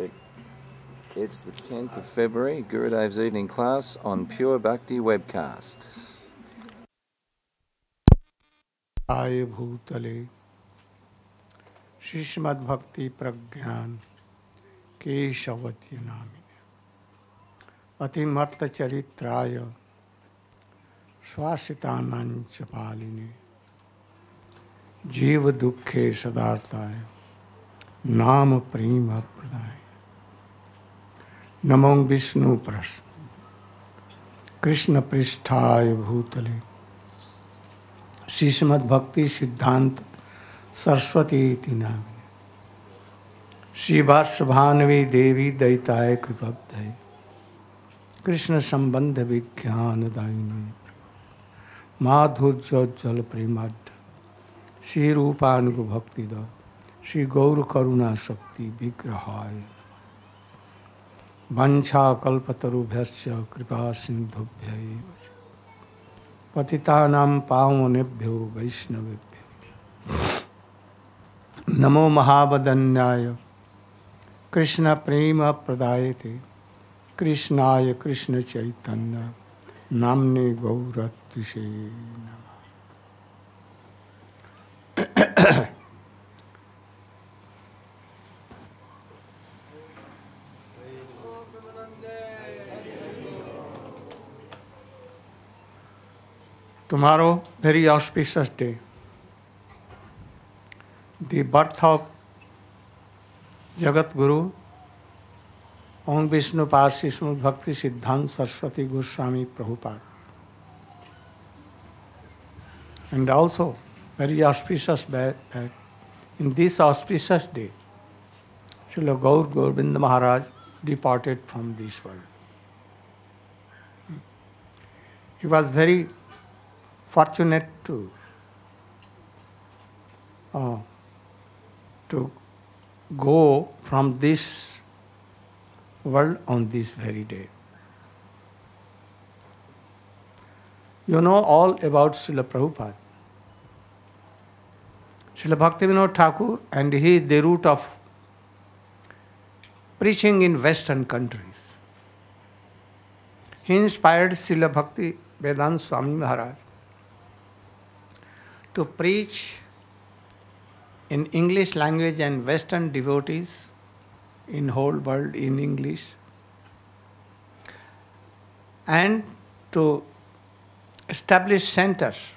It, it's the 10th of February, Gurudev's evening class on Pure Bhakti webcast. आय भूतले श्रीमद्भक्ति प्रज्ञान केशवत्य नामिने अतिमत्त चरित्राय श्वासितानांच पालिने जीव दुखे सदार्थाय नाम प्रेम प्रदाय नमो विष्णु प्रश्न कृष्ण पृष्ठाय भूतले। श्रीमद भक्ति सिद्धांत सरस्वती नाम श्री भानवी देवी दैताय कृपब्धय कृष्ण संबंध विज्ञान दायिनी माधुर्योज्वल प्रेमाढ़ श्री रूपानुग भक्ति द श्री गौर करुणा शक्ति विग्रहाय। वंशा कृपा सिंधुभ्य पतितानां पावनेभ्यो वैष्णवेभ्यो। नमो महावदन्याय। कृष्ण प्रेम प्रदायते। कृष्णाय Krishna Chaitanya. नामने गौरतिशे tomorrow, very auspicious day, the birth of Jagat Guru, Om Vishnu Pasismu Bhakti Siddhant Saraswati Goswami Prabhupada. And also, very auspicious that in this auspicious day, Srila Gaur Govinda Maharaj departed from this world. He was very fortunate to uh, to go from this world on this very day. You know all about Srila Prabhupada. Srila Bhaktivinoda Thakur, and he is the root of preaching in Western countries. He inspired Srila Bhakti Vedanta Swami Maharaj to preach in English language and Western devotees in whole world in English and to establish centers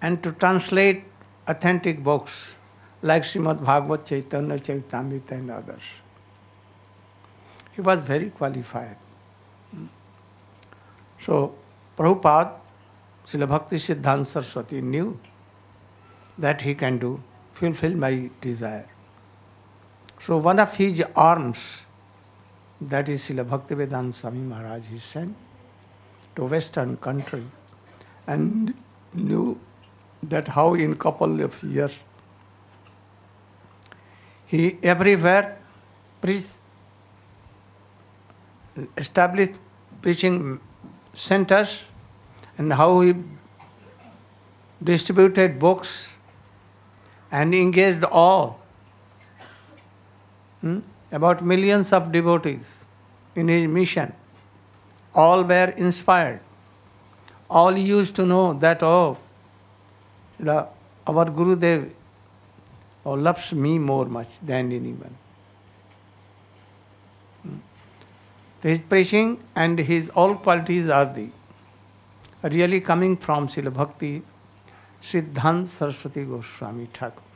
and to translate authentic books like Srimad Bhagavad Chaitanya Charitamrita and others. He was very qualified. So Prabhupada, Srila Bhakti Siddhanta Saraswati knew that he can do, fulfill my desire. So one of his arms, that is Srila Bhaktivedanta Swami Maharaj, he sent to western country and knew that how in couple of years he everywhere preached, established preaching centers and how he distributed books and engaged all, hmm, about millions of devotees in his mission. All were inspired. All used to know that, oh, the, our Gurudev oh, loves me more much than anyone. Hmm. His preaching and his all qualities are the really coming from Srila Bhakti Siddhanta Saraswati Goswami Thakur.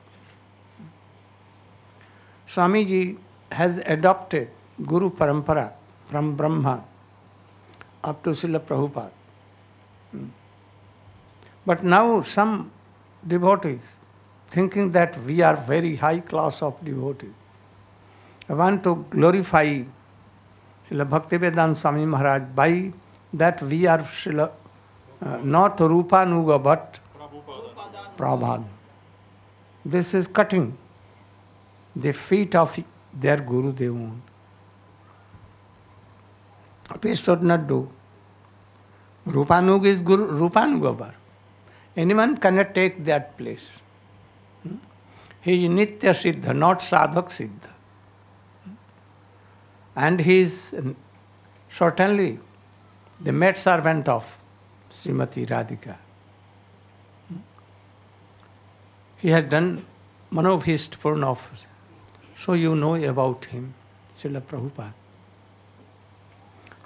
Swami ji has adopted guru parampara from Brahma up to Srila Prabhupada but now some devotees thinking that we are very high class of devotee I want to glorify Srila Bhakti Vedanta Swami Maharaj by that we are still not Rupanuga but Prabhupada. This is cutting the feet of their Guru they own. We should not do. Rupanug is Guru, Rupanugavar. Anyone cannot take that place. He is Nitya Siddha, not Sadhak Siddha. and he is certainly the maid servant of Srimati Radhika. He had done Manovhist Purna So you know about him, Srila Prabhupada.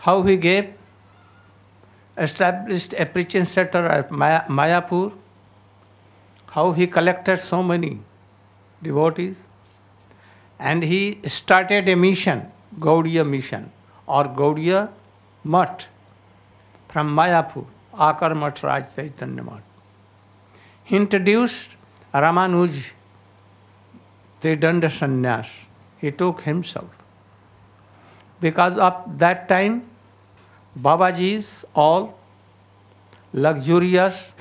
How he gave, established a preaching center at Mayapur, how he collected so many devotees, and he started a mission, Gaudiya mission, or Gaudiya Mutt from Mayapur, Akar Mutt Raj Chaitanya Mutt. He introduced Ramanuj Tridanda Sannyas. He took himself. Because of that time, Babaji's all luxurious,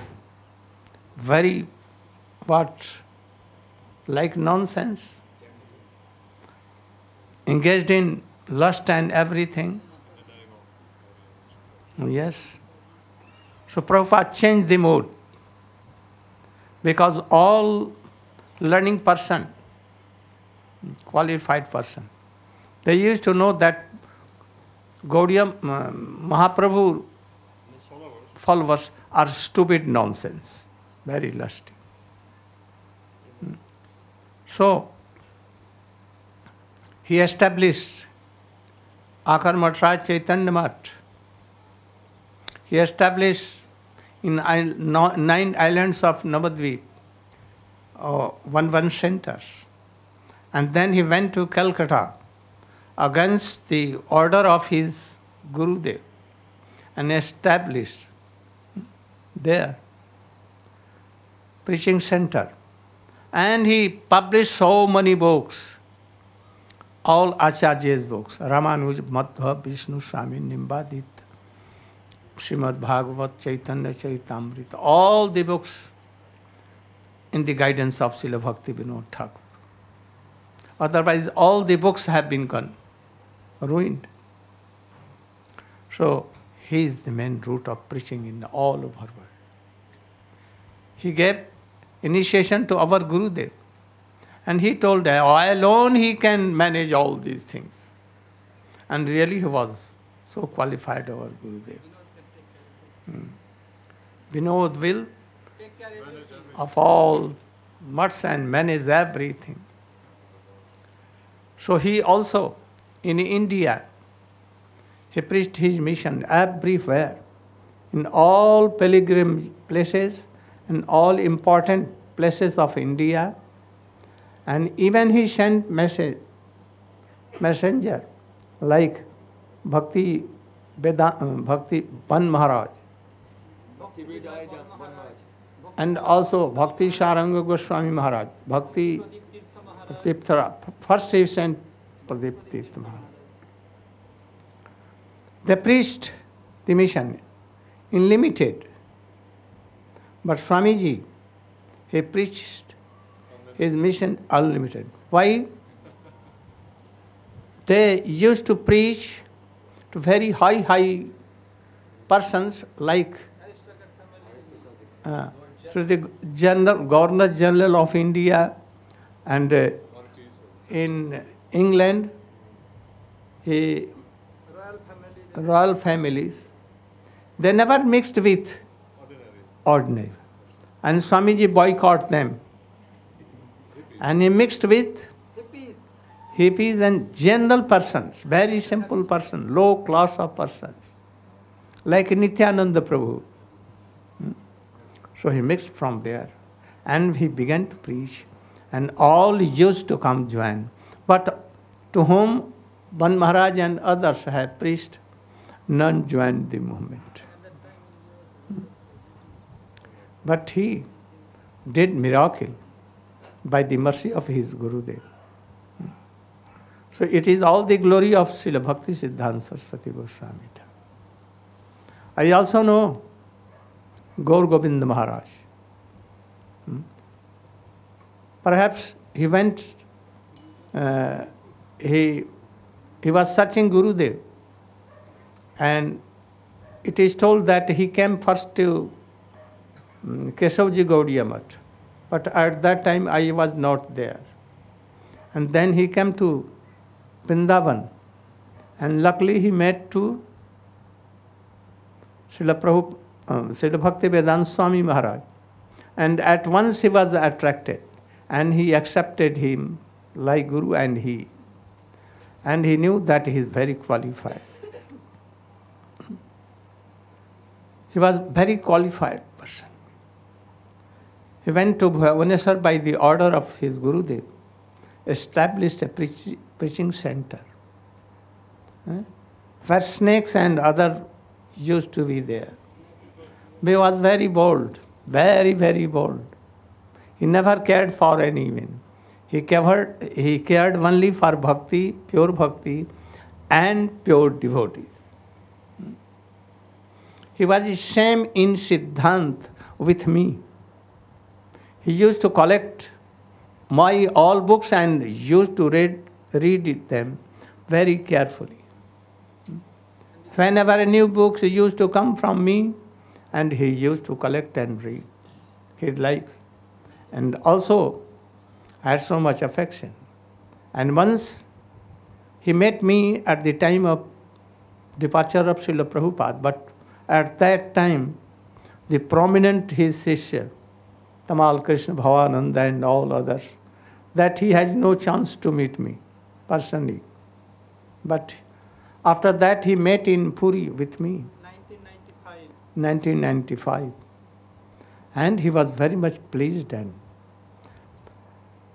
very what, like nonsense, engaged in lust and everything. Yes. So Prabhupada changed the mood because all learning person, qualified person, they used to know that Gaudiya uh, Mahaprabhu followers are stupid nonsense, very lusty. Hmm. So, he established Akar Matraj Chaitanya Mat. He established in nine islands of Navadvip uh, one one centers. And then he went to Calcutta against the order of his Gurudev and established there preaching center. And he published so many books all Acharya's books, Ramanuj, Madhva, Vishnu, Swami, Nimbadit, Srimad Bhagavat, Chaitanya Charitamrita, all the books in the guidance of Srila Bhakti Vinod Thakur. Otherwise, all the books have been gone, ruined. So, he is the main root of preaching in all over world. He gave initiation to our Guru Gurudev. And he told oh, alone he can manage all these things. And really he was so qualified, our Guru Gurudev. Vinod will of all much and manage everything. So he also, in India, he preached his mission everywhere, in all pilgrim places and all important places of India and even he sent message, messenger like Bhakti Vedant, uh, Bhakti Ban Maharaj. And also Bhakti Sharanga Goswami Maharaj. Bhakti Pradip First he sent Pradip Tirtha Maharaj. They preached the mission unlimited. But Swamiji, he preached his mission unlimited. Why? They used to preach to very high, high persons like uh, to the general, Governor General of India and uh, in England, he, royal families, they never mixed with ordinary. And Swamiji boycott them. And he mixed with hippies, hippies and general persons, very simple person, low class of persons, like Nityananda Prabhu. So he mixed from there and he began to preach and all used to come join. But to whom Ban Maharaj and others had preached, none joined the movement. But he did miracle by the mercy of his Guru Gurudev. So it is all the glory of Srila Bhakti Siddhanta Saraswati Goswami. I also know Gaur Govind Maharaj. Hmm? Perhaps he went, uh, he, he was searching Gurudev and it is told that he came first to um, Keshavji Gaudiya Math. But at that time I was not there. And then he came to Vrindavan And luckily he met to Srila, Prabhupada, uh, Srila Bhakti Vedanta Swami Maharaj. And at once he was attracted and he accepted him like Guru and he. And he knew that he is very qualified. He was very qualified person. He went to Bhubaneswar by the order of his Gurudev, established a preach, preaching center eh, where snakes and other used to be there. He was very bold, very, very bold. He never cared for anyone. He cared, he cared only for bhakti, pure bhakti, and pure devotees. He was the same in Siddhant with me. He used to collect my all books and used to read, read them very carefully. Whenever a new book used to come from me, and he used to collect and read. He liked. And also had so much affection. And once he met me at the time of departure of Srila Prabhupada, but at that time, the prominent his sister, Tamal Krishna Bhavananda and all others, that he has no chance to meet me personally. But after that, he met in Puri with me. 1995. 1995. And he was very much pleased and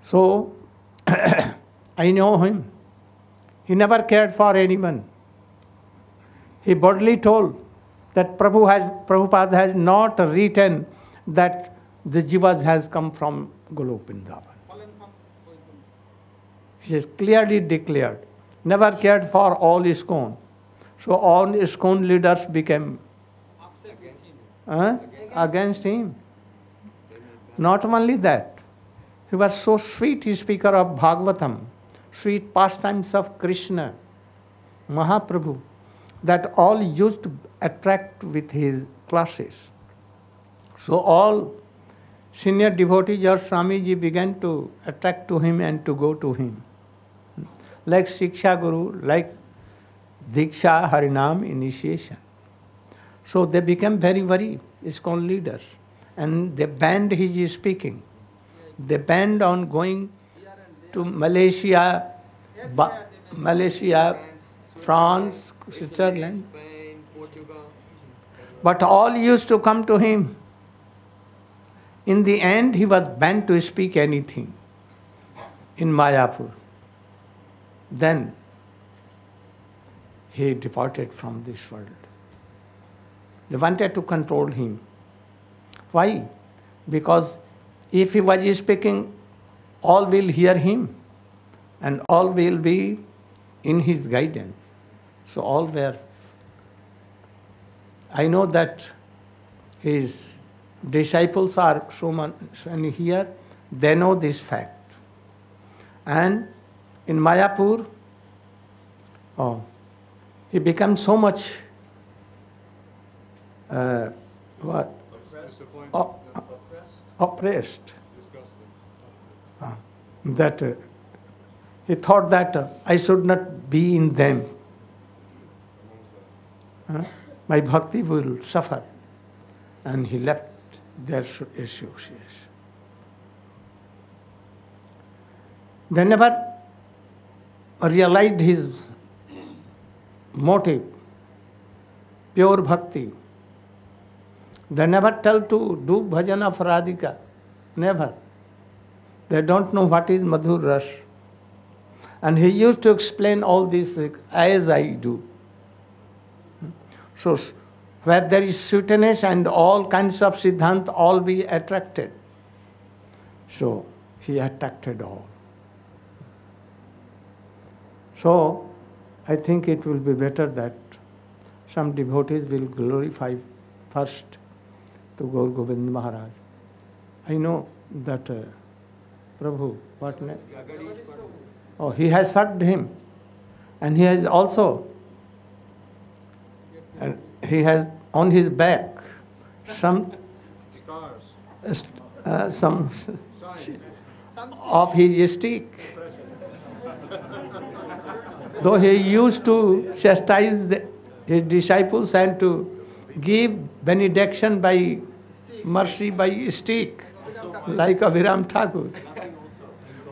so I know him. He never cared for anyone. He boldly told that Prabhu has, Prabhupada has not written that the jivas has come from Golok. He has clearly declared, never cared for all ISKCON. So all ISKCON leaders became uh, against him. Not only that, he was so sweet, speaker of Bhagavatam, sweet pastimes of Krishna, Mahaprabhu, that all used to attract with his classes. So all senior devotees or Swamiji began to attract to him and to go to him. Like Shiksha Guru, like Diksha Harinam initiation. So they became very, very ISKCON leaders. And they banned his speaking. They banned on going to Malaysia, ba- Malaysia, France, Switzerland. But all used to come to him. In the end, he was banned to speak anything in Mayapur. Then he departed from this world. They wanted to control him. Why? Because if he was speaking, all will hear him and all will be in his guidance. So all were. I know that his disciples are so many here, they know this fact. And in Mayapur, oh, he became so much uh, what? Oppressed. Uh, that uh, he thought that uh, I should not be in them. my bhakti will suffer. And he left their association. They never realized his motive, pure bhakti. They never tell to do bhajan of Radhika. Never. They don't know what is Madhur Ras. And he used to explain all this as I do. So, where there is sweetness and all kinds of siddhant, all be attracted. So, he attracted all. So, I think it will be better that some devotees will glorify first to Gaur Govind Maharaj. I know that uh, Prabhu, what next? Oh, he has served him. And he has also, and he has on his back some uh, some of his stick. Though he used to chastise the, his disciples and to give benediction by mercy by stick, like Abhiram Thakur.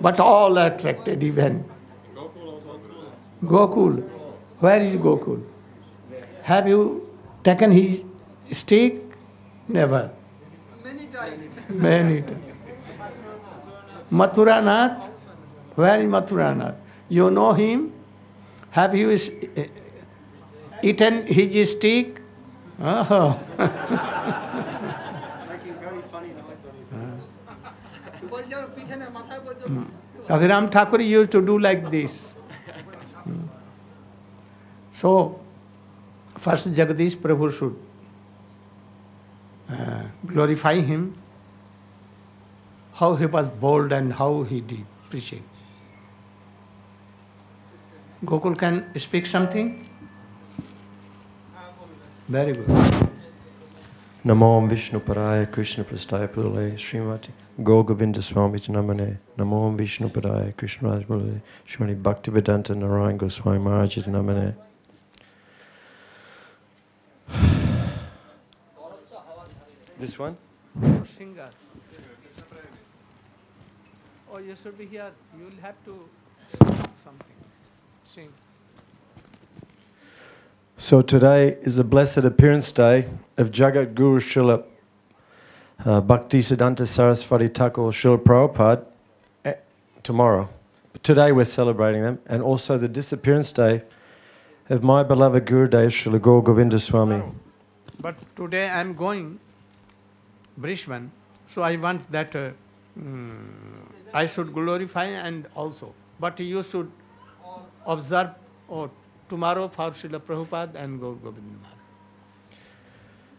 But all attracted even. Gokul. Where is Gokul? Have you taken his stick? Never. Many times. Many times. Mathuranath, where is Mathuranath? You know him? Have you eh, eaten his stick? Oh. Hmm. Raghuram Thakur used to do like this. Mm. So, first Jagadish Prabhu should uh, glorify him, how he was bold and how he did preaching. Gokul can speak something? Very good. Namo Vishnu Paraya Krishna Prastaya Pule Srimati Gogovinda Swami Namane Namo Vishnu Paraya Krishna Pule Srimati Bhaktivedanta Narayan Goswami Maharaj Namane This one? Singer. Oh, you should be here. You will have to something. Sing. So today is a blessed appearance day of Jagat Guru Srila uh, Bhakti Siddhanta Saraswati Thakur Srila Prabhupada eh, tomorrow. But today we're celebrating them and also the disappearance day of my beloved Guru Dev Srila Gaur Govinda Swami. But today I am going Brisbane, so I want that uh, mm, I should glorify and also. But you should observe oh, tomorrow for Srila Prabhupada and Gaur Maharaj.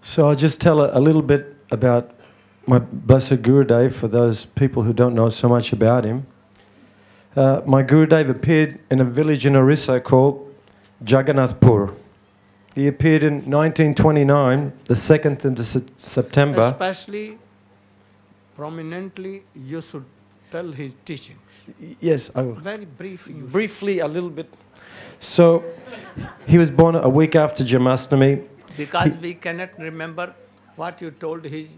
So I'll just tell a, a little bit about my blessed Guru Dev for those people who don't know so much about him. Uh, my Guru Dev appeared in a village in Orissa called Jagannathpur. He appeared in 1929, the 2nd of Se- September. Especially prominently, you should tell his teaching. Yes, I will. Very brief. You should. Briefly, a little bit. So, he was born a week after Janmashtami. Because we cannot remember what you told his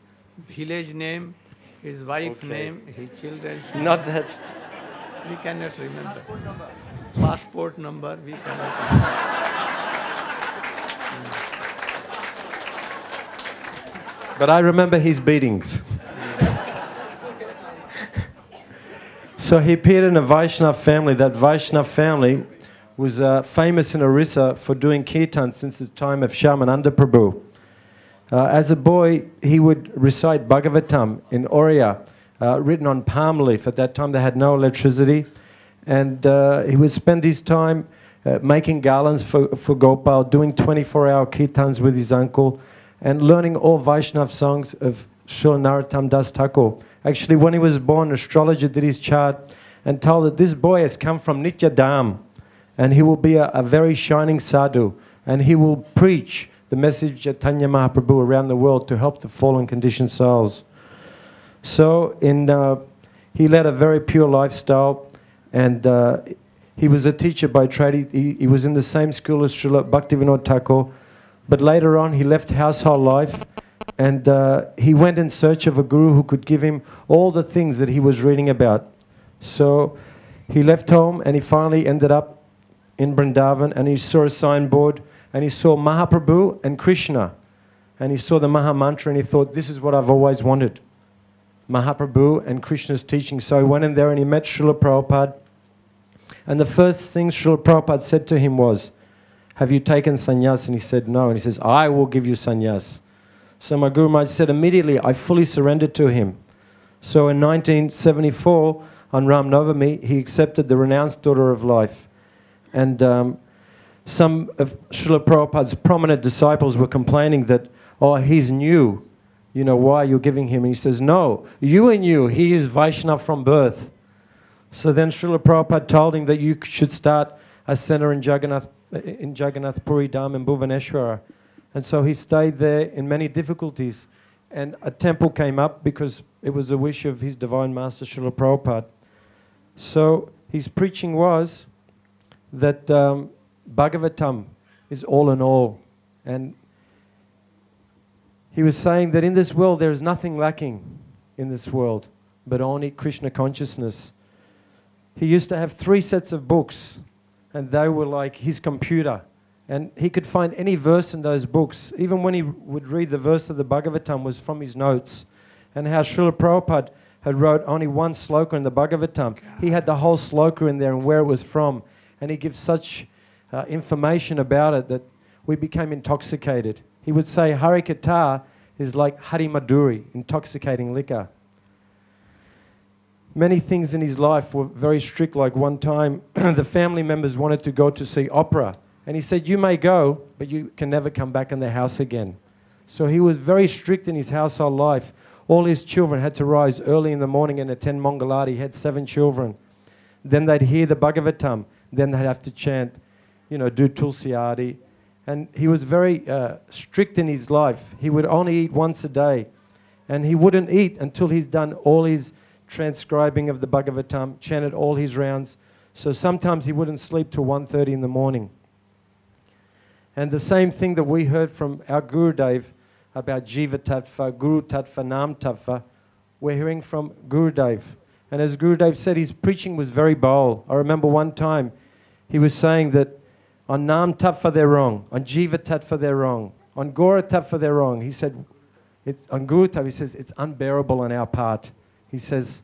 village name, his wife Okay. name, his children's name. Not that. We cannot remember. Passport number, Passport number we cannot. remember. But I remember his beatings. so he appeared in a Vaishnav family. That Vaishnav family was uh, famous in Orissa for doing kirtan since the time of Shyamananda Prabhu. Uh, as a boy, he would recite Bhagavatam in Oriya, uh, written on palm leaf. At that time, they had no electricity. And uh, he would spend his time uh, making garlands for, for Gopal, doing 24 hour kirtans with his uncle, and learning all Vaishnav songs of Srila Narottam Das Thakur. Actually, when he was born, astrologer did his chart and told that this boy has come from Nitya Dham and he will be a, a very shining sadhu and he will preach the message of Chaitanya Mahaprabhu around the world to help the fallen conditioned souls. So, in, uh, he led a very pure lifestyle and uh, he was a teacher by trade. He, he was in the same school as Srila Bhaktivinoda Thakur, but later on he left household life and uh, he went in search of a guru who could give him all the things that he was reading about. So he left home and he finally ended up in Vrindavan and he saw a signboard and he saw Mahaprabhu and Krishna and he saw the Maha Mantra and he thought, this is what I've always wanted. Mahaprabhu and Krishna's teaching. So he went in there and he met Srila Prabhupada. And the first thing Srila Prabhupada said to him was, Have you taken sannyas? And he said, No. And he says, I will give you sannyas. So my Guru Maharaj said, Immediately I fully surrendered to him. So in 1974, on Ram Navami, he accepted the renounced daughter of life. And um, some of Srila Prabhupada's prominent disciples were complaining that, oh, he's new. You know, why are you giving him? And he says, no, you are new. He is Vaishnava from birth. So then Srila Prabhupada told him that you should start a center in Jagannath, in Jagannath Puri Dham in Bhuvaneshwara. And so he stayed there in many difficulties. And a temple came up because it was a wish of his divine master Srila Prabhupada. So his preaching was that um, Bhagavatam is all in all. And he was saying that in this world there is nothing lacking in this world, but only Krishna consciousness. He used to have three sets of books, and they were like his computer. And he could find any verse in those books. Even when he would read the verse of the Bhagavatam was from his notes. And how Srila Prabhupada had wrote only one sloka in the Bhagavatam. He had the whole sloka in there and where it was from. And he gives such uh, information about it that we became intoxicated. He would say Harikatha is like Hari Maduri, intoxicating liquor. Many things in his life were very strict. Like one time, the family members wanted to go to see opera. And he said, You may go, but you can never come back in the house again. So he was very strict in his household life. All his children had to rise early in the morning and attend Mangalati. He had seven children. Then they'd hear the Bhagavatam. Then they'd have to chant, you know, do Tulsiadi. And he was very uh, strict in his life. He would only eat once a day. And he wouldn't eat until he's done all his transcribing of the Bhagavatam, chanted all his rounds. So sometimes he wouldn't sleep till 1.30 in the morning. And the same thing that we heard from our Guru Dev about Jiva Tattva, Guru Tattva, Nam Tattva, we're hearing from Guru Dev. And as Guru Dev said, his preaching was very bold. I remember one time he was saying that on Nam Tattva they're wrong, on Jiva Tattva they're wrong, on Gora Tattva they're wrong. He said, it's, on Guru Tattva, he says, it's unbearable on our part. He says,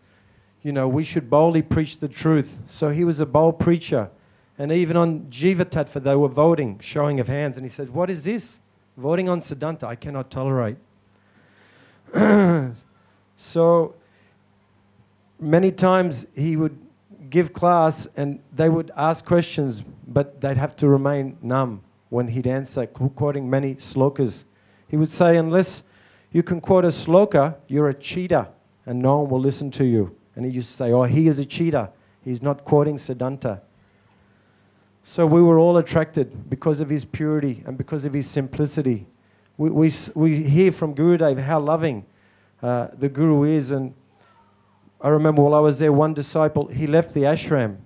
you know, we should boldly preach the truth. So he was a bold preacher. And even on Jiva Tattva, they were voting, showing of hands. And he said, What is this? Voting on Siddhanta, I cannot tolerate. so many times he would give class and they would ask questions, but they'd have to remain numb when he'd answer, quoting many slokas. He would say, Unless you can quote a sloka, you're a cheater and no one will listen to you. And he used to say, Oh, he is a cheater. He's not quoting Siddhanta. So we were all attracted because of his purity and because of his simplicity. We, we, we hear from Gurudev how loving uh, the Guru is. And I remember while I was there, one disciple, he left the ashram.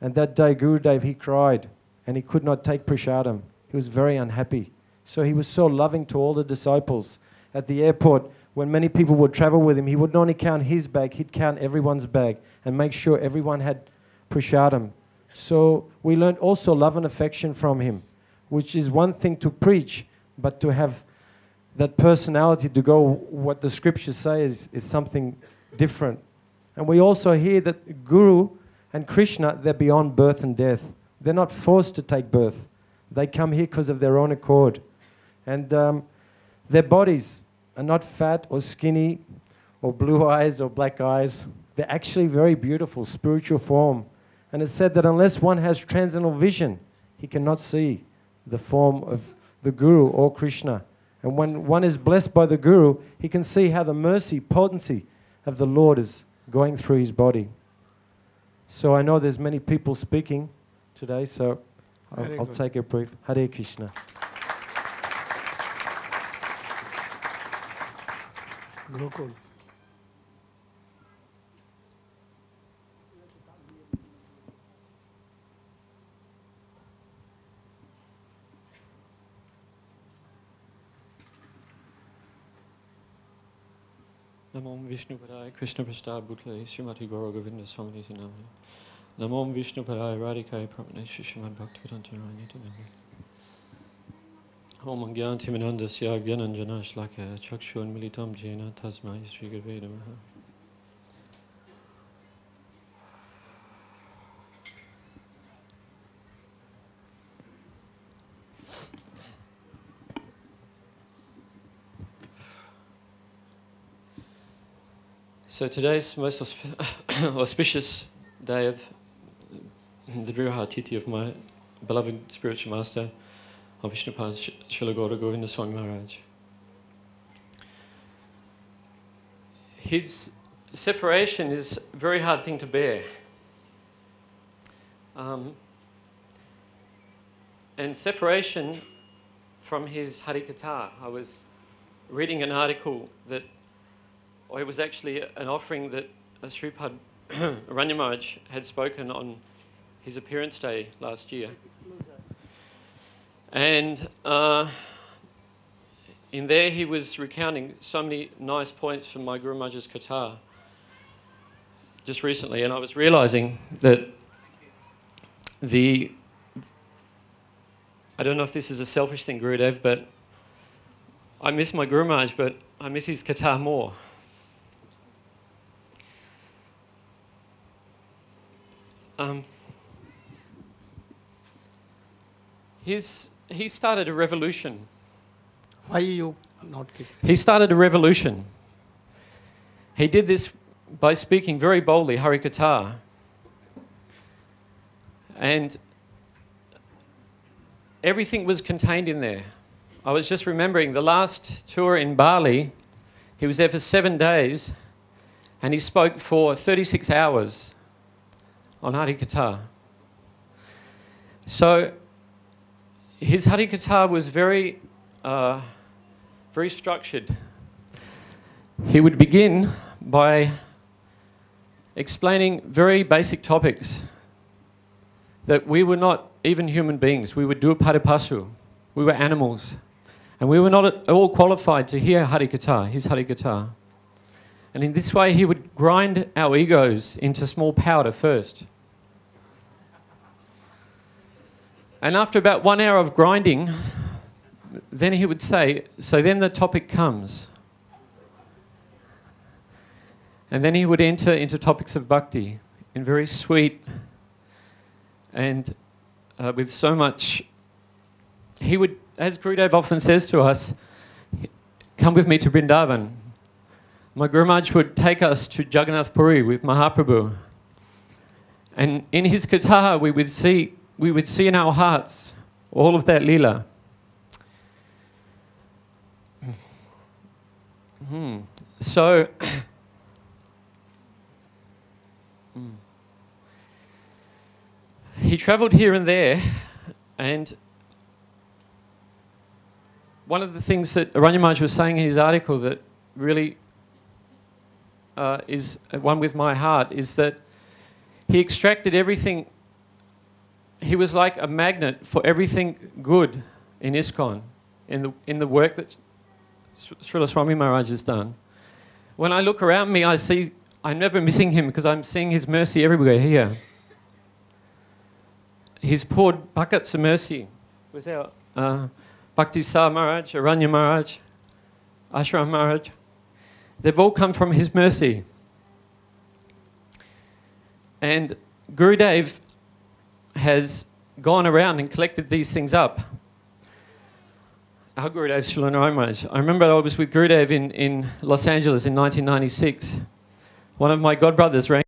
And that day, Gurudev, he cried and he could not take prashadam. He was very unhappy. So he was so loving to all the disciples. At the airport, when many people would travel with him, he would not only count his bag, he'd count everyone's bag and make sure everyone had prashadam. So we learned also love and affection from him, which is one thing to preach, but to have that personality to go what the scriptures say is, is something different. And we also hear that Guru and Krishna, they're beyond birth and death. They're not forced to take birth. They come here because of their own accord. And um, their bodies are not fat or skinny or blue eyes or black eyes. They're actually very beautiful, spiritual form. And it's said that unless one has transcendental vision, he cannot see the form of the Guru or Krishna. And when one is blessed by the Guru, he can see how the mercy, potency of the Lord is going through his body. So I know there's many people speaking today, so I'll, I'll take a brief. Hare Krishna. Gokul. Namo Vishnu Padaya Krishna Prasthad Bhutle Srimati Gaura Govinda Swami Namani Namo Vishnu Padaya Radhikai Pramane Shrimad Bhaktivedanta Rani Namo Om Gyanti Minandasya Gyananjana Shlakaya Chakshun Militam Jena Tasmai Sri Gurve So today's most ausp- auspicious day of the Viraha Tithi of my beloved spiritual master, Sh- Srila Gaura Govinda Swami Maharaj. His separation is a very hard thing to bear. Um, and separation from his Harikatha. I was reading an article that or it was actually an offering that Sripad Aranya Maharaj had spoken on his appearance day last year. And uh, in there, he was recounting so many nice points from my Guru Maharaj's Katha just recently, and I was realizing that the I don't know if this is a selfish thing, Gurudev, but I miss my Guru Maharaj, but I miss his Katha more. Um, his, he started a revolution. Why you not? He started a revolution. He did this by speaking very boldly Harikatha. And everything was contained in there. I was just remembering the last tour in Bali, he was there for seven days and he spoke for 36 hours on Harikatha. So his Harikatha was very, uh, very structured. He would begin by explaining very basic topics that we were not even human beings. We were Dvipadapashu. We were animals. And we were not at all qualified to hear Harikatha, his Harikatha. And in this way, he would grind our egos into small powder first. And after about one hour of grinding, then he would say, So then the topic comes. And then he would enter into topics of bhakti in very sweet and uh, with so much. He would, as Gurudev often says to us, come with me to Vrindavan. My Guru Maharaj would take us to Jagannath Puri with Mahaprabhu. And in his katha, we would see, we would see in our hearts all of that lila. Hmm. So, he traveled here and there, and one of the things that Aranya Maharaj was saying in his article that really uh, is one with my heart is that he extracted everything. He was like a magnet for everything good in ISKCON, in the, in the work that Srila Swami Maharaj has done. When I look around me, I see I'm never missing him because I'm seeing his mercy everywhere here he's poured buckets of mercy without uh, Bhakti Maharaj, Aranya Maharaj, Ashram Maharaj. They've all come from his mercy. And Gurudev has gone around and collected these things up. Our Gurudev Srila Maharaj. I remember I was with Gurudev in, in Los Angeles in 1996. One of my godbrothers rang